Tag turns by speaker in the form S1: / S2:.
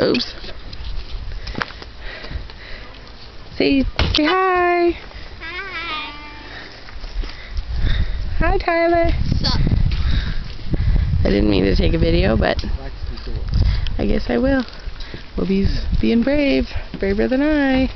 S1: Oops. Say, say hi.
S2: Hi.
S1: Hi, Tyler.
S2: Sup?
S1: I didn't mean to take a video, but I guess I will. Willie's being brave. Braver than I.